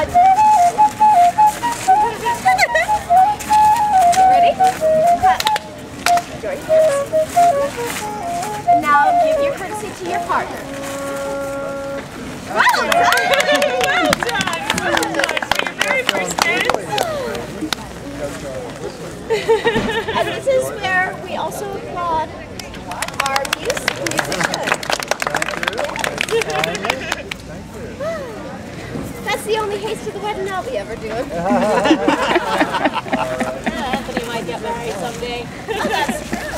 Ready? Clap. Now give your courtesy to your partner. Well done! well done! Well done! For your very first dance. That's the only haste to the wedding I'll be ever doing. Anthony might get married someday. Oh,